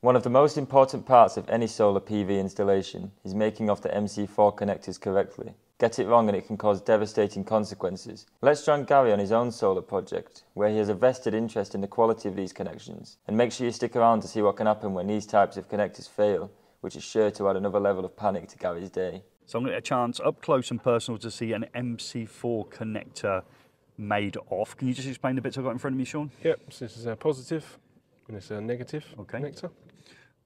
One of the most important parts of any solar PV installation is making off the MC4 connectors correctly. Get it wrong and it can cause devastating consequences. Let's join Gary on his own solar project, where he has a vested interest in the quality of these connections. And make sure you stick around to see what can happen when these types of connectors fail, which is sure to add another level of panic to Gary's day. So I'm going to get a chance up close and personal to see an MC4 connector made off. Can you just explain the bits I've got in front of me, Sean? Yep, so this is a positive and is a negative Okay. connector.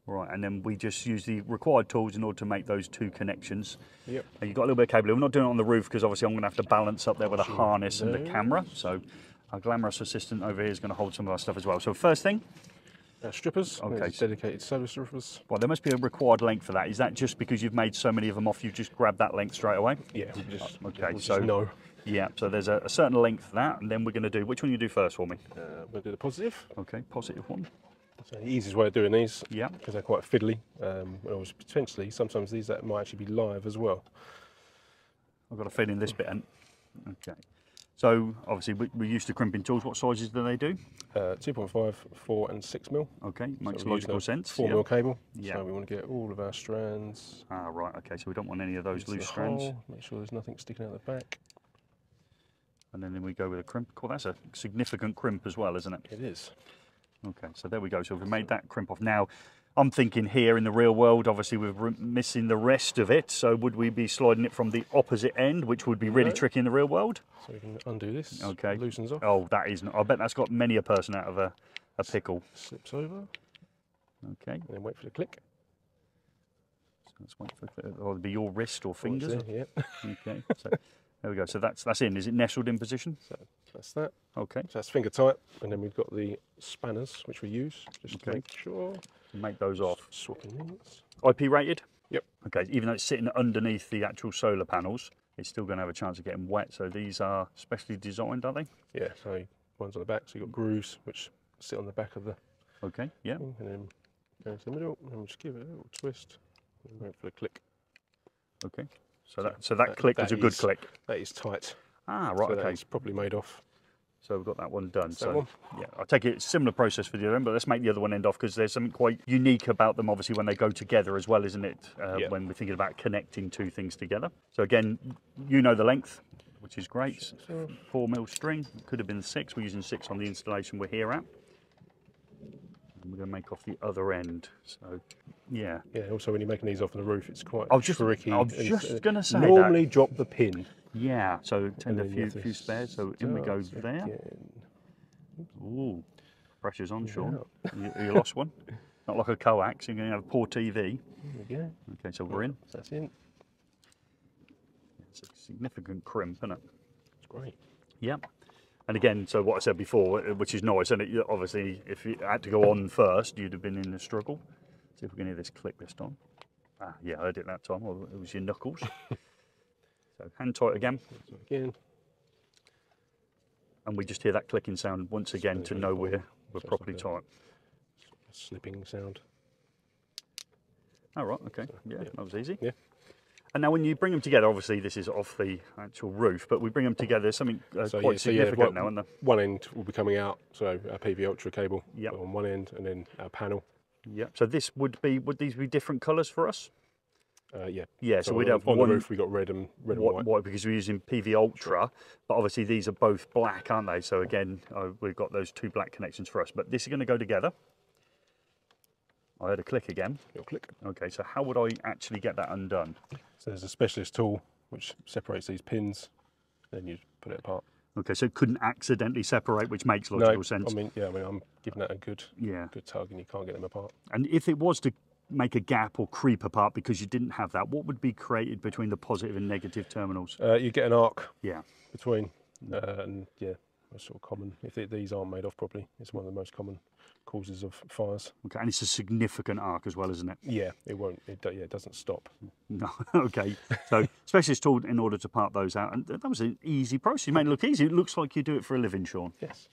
Right, and then we just use the required tools in order to make those two connections. Yep. And you've got a little bit of cable. We're not doing it on the roof because obviously I'm going to have to balance up there with a harness and the camera. So our glamorous assistant over here is going to hold some of our stuff as well. So first thing, Uh, strippers, Okay. these dedicated solar strippers. well, there must be a required length for that. Is that just because you've made so many of them off, you just grab that length straight away? Yeah, just, Okay, just so know. yeah, so there's a, a certain length for that, and then we're going to do which one you do first for me? Uh, we'll do the positive. Okay, positive one. So the easiest way of doing these, Yeah. because they're quite fiddly, um, also potentially sometimes these that might actually be live as well. I've got a feeling this bit. And, okay. So obviously we, we're used to crimping tools. What sizes do they do? Uh, 2.5, 4 and 6 mil. Okay, makes we're logical sense. 4 yeah. mil cable. Yeah. So we want to get all of our strands. Ah, right. Okay, so we don't want any of those loose strands. hole, Make sure there's nothing sticking out the back. And then we go with a crimp. Cool, that's a significant crimp as well, isn't it? It is. Okay, so there we go. So we've made that crimp off. Now, I'm thinking here in the real world, obviously we're missing the rest of it. So would we be sliding it from the opposite end, which would be really No. tricky in the real world? So we can undo this. Okay. Loosens off. Oh, that is. Not. I bet that's got many a person out of a, a pickle. Slips over. Okay, And then wait for the click. so let's wait for it. Or oh, it'd be your wrist or Oh, fingers. Yeah. Okay, so there we go. So that's that's in. Is it nestled in position? So that's that. Okay, So that's finger tight. And then we've got the spanners, which we use just to make sure. Make those off. Swapping these. IP rated. Yep. Okay, even though it's sitting underneath the actual solar panels, it's still going to have a chance of getting wet. So these are specially designed, aren't they? Yeah, so one's on the back, so you've got grooves which sit on the back of the Okay, yeah. and then go into the middle, and just give it a little twist, and wait for the click. Okay. So that so that, that- click was a good is- click. That is tight. Ah, right. so okay. It's probably made off. So we've got that one done. so one. yeah, I take it similar process for the other end, but let's make the other one end off because there's something quite unique about them. Obviously, when they go together as well, isn't it? Uh, Yeah. When we're thinking about connecting two things together. So again, you know the length, which is great. So Four mil string could have been six. We're using six on the installation we're here at. And we're going to make off the other end. So yeah, yeah, also when you're making these off on the roof, it's quite I was just- tricky. I was just uh, gonna say that. Normally drop the pin. yeah. So tend a few few spares. So in we go there. again. Ooh, pressure's on, Sean. Yeah. You, you lost one. Not like a coax. You're going to have poor TV. There we go. Okay, so we're in. So that's in. It's a significant crimp, isn't it? It's great. Yep. And again, so what I said before, uh, which is nice, and it, obviously, if you had to go on first, you'd have been in a struggle. See if we can hear this click this time. Ah, yeah, I heard it that time. It was your knuckles. so hand tight again, again, and we just hear that clicking sound once again to know we're we're So properly like tight. a slipping sound. Oh, right, okay. Yeah, Yeah. that was easy. Yeah. And now, when you bring them together, obviously this is off the actual roof, but we bring them together. Something uh, So, quite yeah, so yeah, significant one, now, isn't there? one end will be coming out, so our PV Ultra cable Yep. on one end, and then our panel. Yeah. So this would be would these be different colours for us? Uh, yeah. Yeah. So, we'd on, have on one the roof. We got red and red and white, white. white because we're using PV Ultra, but obviously these are both black, aren't they? So again, uh, we've got those two black connections for us. But this is going to go together. I heard a click again. You'll click. Okay. So how would I actually get that undone? So there's a specialist tool which separates these pins. Then you put it apart. Okay. So it couldn't accidentally separate, which makes logical no, sense. I mean, yeah, I mean, I'm giving that a good, yeah. good tug, and you can't get them apart. And if it was to make a gap or creep apart because you didn't have that, what would be created between the positive and negative terminals? Uh, you get an arc Yeah. between, uh, and yeah, that's sort of common. If it, these aren't made off properly, it's one of the most common causes of fires. Okay. And it's a significant arc as well, isn't it? Yeah, it won't. It, yeah, it doesn't stop. No. okay. So specialist tool in order to part those out. And that was an easy process. You made it look easy. It looks like you do it for a living, Sean. Yes.